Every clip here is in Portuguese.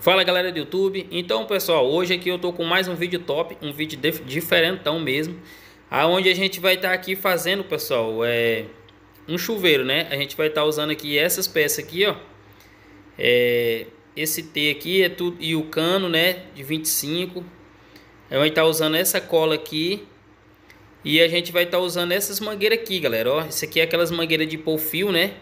Fala galera do YouTube, então pessoal, hoje aqui eu tô com mais um vídeo top, um vídeo diferentão mesmo Aonde a gente vai estar tá aqui fazendo pessoal, é um chuveiro né? A gente vai estar tá usando aqui essas peças aqui ó. É, Esse T aqui é tudo, e o cano né, de 25 A gente tá usando essa cola aqui E a gente vai estar tá usando essas mangueiras aqui galera, ó. Isso aqui é aquelas mangueiras de pôr fio né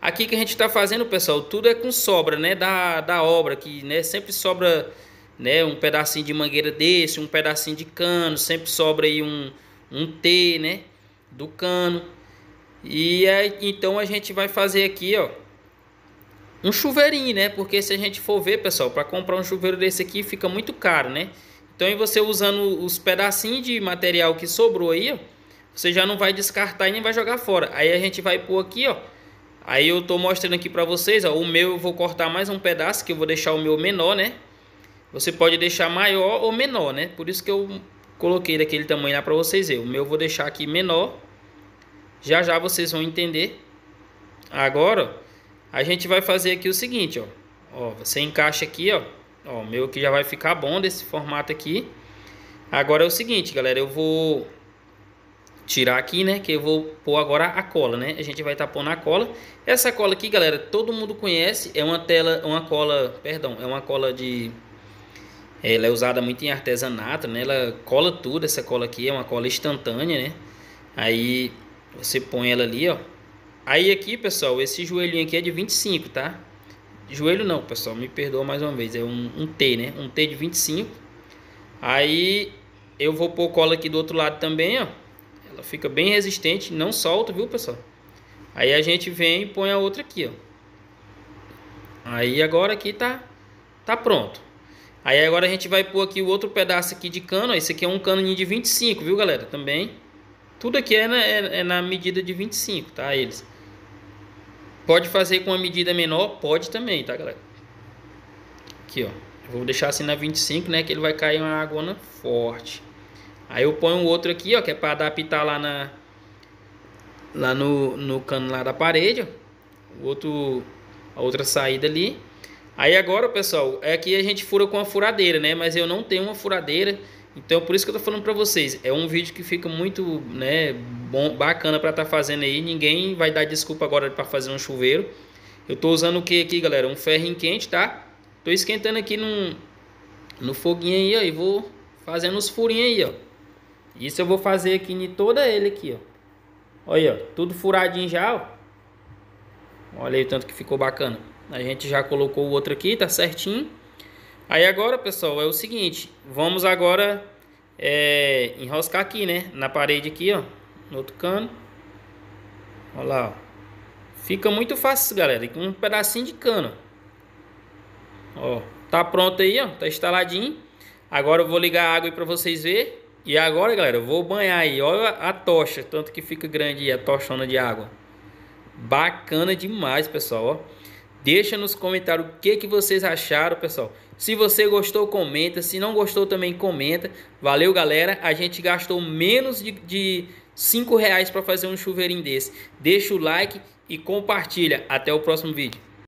Aqui que a gente está fazendo, pessoal, tudo é com sobra, né, da, da obra, que, né, sempre sobra, né, um pedacinho de mangueira desse, um pedacinho de cano, sempre sobra aí um, um T, né, do cano. E aí, então a gente vai fazer aqui, ó, um chuveirinho, né, porque se a gente for ver, pessoal, para comprar um chuveiro desse aqui fica muito caro, né. Então, você usando os pedacinhos de material que sobrou aí, ó, você já não vai descartar e nem vai jogar fora. Aí a gente vai pôr aqui, ó, Aí eu tô mostrando aqui para vocês, ó, o meu eu vou cortar mais um pedaço, que eu vou deixar o meu menor, né? Você pode deixar maior ou menor, né? Por isso que eu coloquei daquele tamanho lá para vocês verem. O meu eu vou deixar aqui menor. Já já vocês vão entender. Agora, a gente vai fazer aqui o seguinte, ó. Ó, você encaixa aqui, ó. Ó, o meu aqui já vai ficar bom desse formato aqui. Agora é o seguinte, galera, eu vou tirar aqui, né? Que eu vou pôr agora a cola, né? A gente vai estar tá pondo a cola. Essa cola aqui, galera, todo mundo conhece. É uma tela, uma cola, perdão, é uma cola de... Ela é usada muito em artesanato, né? Ela cola tudo, essa cola aqui é uma cola instantânea, né? Aí você põe ela ali, ó. Aí aqui, pessoal, esse joelhinho aqui é de 25, tá? Joelho não, pessoal, me perdoa mais uma vez. É um, um T, né? Um T de 25. Aí eu vou pôr cola aqui do outro lado também, ó. Ela fica bem resistente, não solta, viu, pessoal? Aí a gente vem e põe a outra aqui, ó. Aí agora aqui tá, tá pronto. Aí agora a gente vai pôr aqui o outro pedaço aqui de cano. Esse aqui é um cano de 25, viu, galera? Também. Tudo aqui é na, é, é na medida de 25, tá? Eles. Pode fazer com uma medida menor? Pode também, tá, galera? Aqui, ó. Vou deixar assim na 25, né? Que ele vai cair uma água forte. Aí eu ponho outro aqui, ó, que é para adaptar lá na lá no, no cano lá da parede, ó. O outro a outra saída ali. Aí agora, pessoal, é que a gente fura com a furadeira, né? Mas eu não tenho uma furadeira, então por isso que eu tô falando para vocês. É um vídeo que fica muito, né, bom, bacana para estar tá fazendo aí. Ninguém vai dar desculpa agora para fazer um chuveiro. Eu tô usando o que aqui, galera? Um ferrinho quente, tá? Tô esquentando aqui no no foguinho aí, ó, e vou fazendo os furinhos aí, ó. Isso eu vou fazer aqui em toda ele aqui, ó. Olha, ó, tudo furadinho já, ó. Olha aí o tanto que ficou bacana. A gente já colocou o outro aqui, tá certinho. Aí agora, pessoal, é o seguinte. Vamos agora é, enroscar aqui, né? Na parede aqui, ó. No outro cano. Olha lá, ó. Fica muito fácil, galera. Com um pedacinho de cano. Ó, tá pronto aí, ó. Tá instaladinho. Agora eu vou ligar a água aí pra vocês verem. E agora, galera, eu vou banhar aí. Olha a tocha, tanto que fica grande a tochona de água. Bacana demais, pessoal. Ó. Deixa nos comentários o que, que vocês acharam, pessoal. Se você gostou, comenta. Se não gostou, também comenta. Valeu, galera. A gente gastou menos de, de 5 reais para fazer um chuveirinho desse. Deixa o like e compartilha. Até o próximo vídeo.